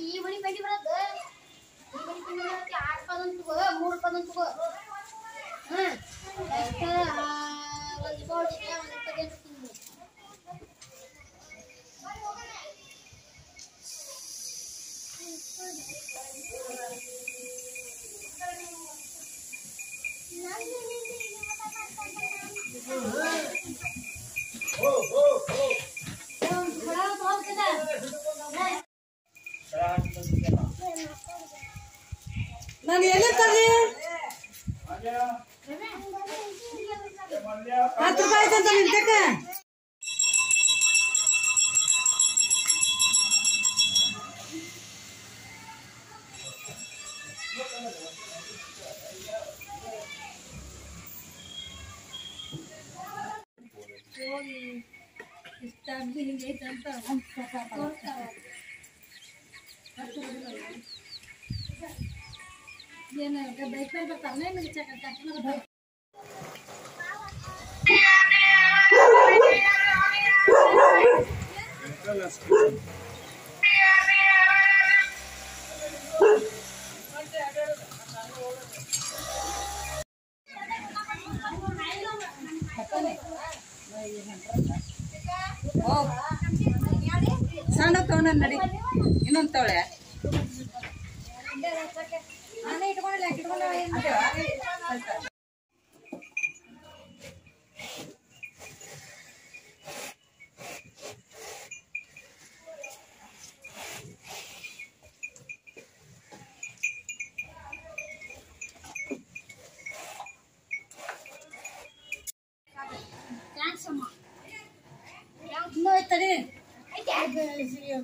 ಈ ಮನಿ ಪೆಂಡಿ ಬರತ್ತ ಈ ಮನಿ ಪೆಂಡಿ ಬರತ್ತೆ ಆರ್ ಪದ ತಗೋ ಮೂರ್ ಪದ नानी अलग कर रही है हाँ तो भाई तो तमिल तक है Está bien, está bien. ಸಣ್ಣ ತಗೊಂಡ ನಡಿ. ಇನ್ನೊಂದು No, está bien. Hay que hacer el video.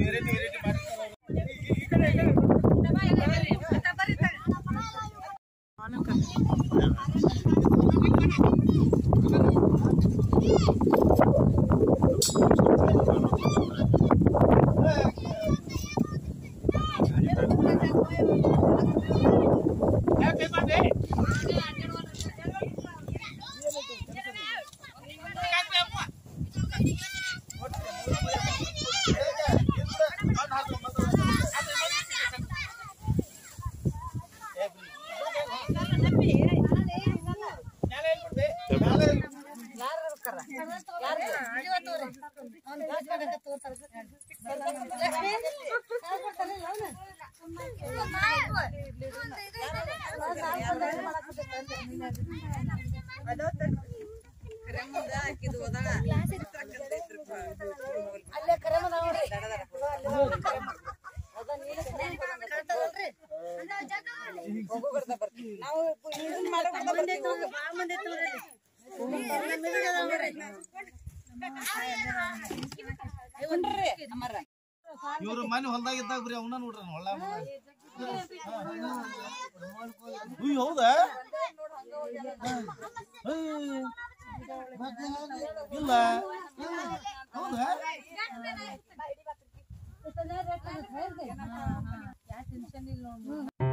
धीरे धीरे ಇವ್ರು ಮನೆ ಹೊಲ್ದಾಗ ಇದ್ದಾಗ ಬರೀ ಅವನ್ನ ನೋಡ್ರಿ Holla Ui hổ thế Nhưng mà Hổ thế Hãy subscribe cho kênh Ghiền Mì Gõ Để không bỏ lỡ những video hấp dẫn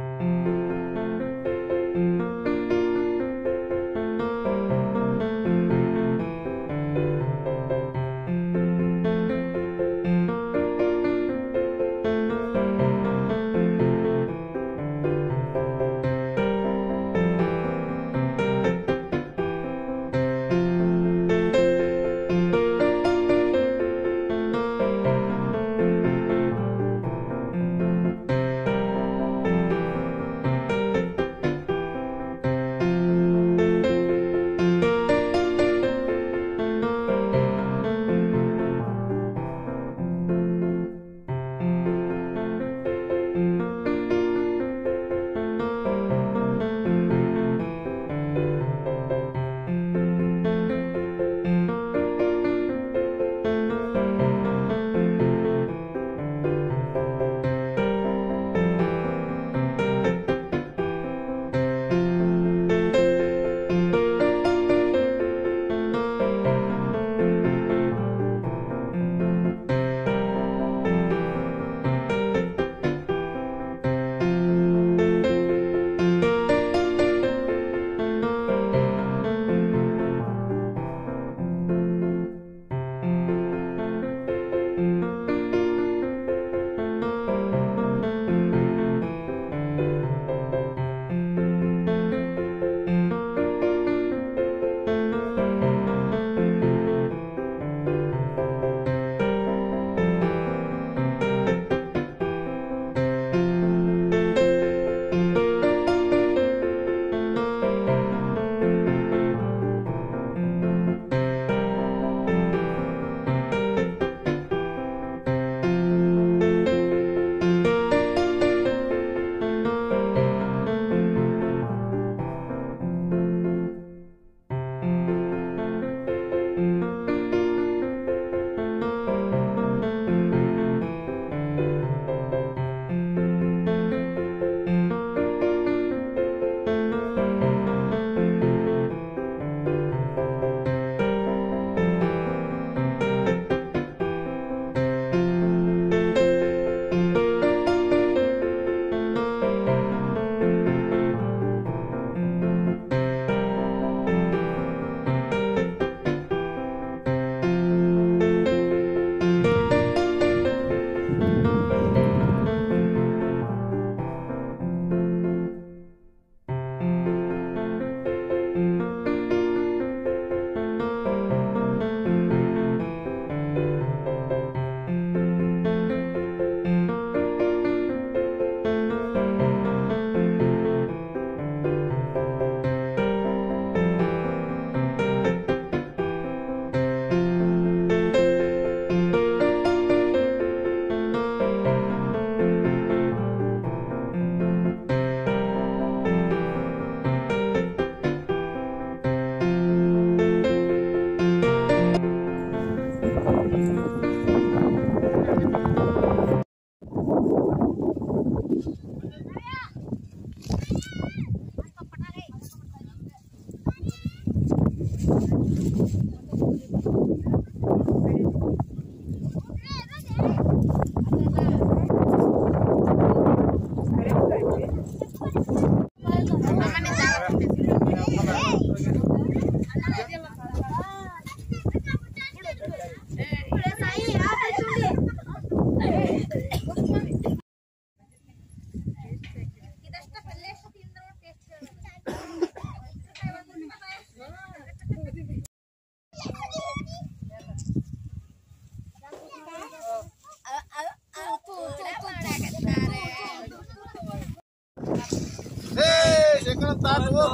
ಅವೋ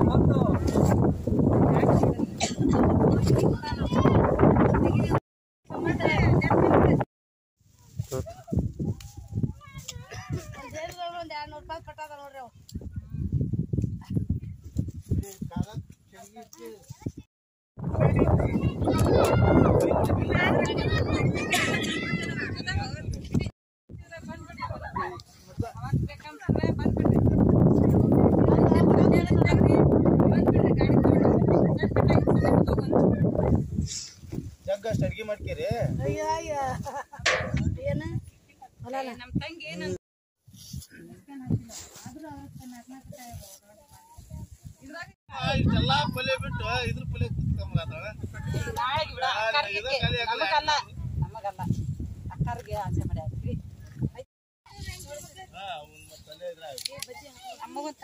ಮತ್ತಾ ಆಕ್ಸಿಯನೆ ನೋಡಿ ಸಮತ ರೂಪಾಯಿ ಕಟ್ಟದ ನೋಡ್ರಿ ಆ ನಮ್ಮ ತಂಗಿ ಏನಂತ ಪಲ್ಯ ಬಿಟ್ಟು ಇದ್ರ ಪಲ್ಯ ನಮಗಲ್ಲ. ನಮಗಲ್ಲ. ಅಕ್ಕರ್ಗೆ ಆಸೆ ಮಾಡಿ ಅಮ್ಮಗೊಂದು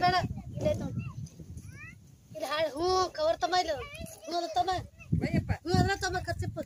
ಬೇಡ ಇಲ್ಲೈತ್ ನೋಡಿ ಇಲ್ಲಿ ಹಾಳು ಹೂ ಕವರ್ ತಮ್ಮ ಇಲ್ಲ ಹ್ಞೂ ಅದ ತಮ್ಮ ಹ್ಞೂ ಅದ್ರ ತಮ್ಮ ಕಚ್ಚಿಪ್ಪ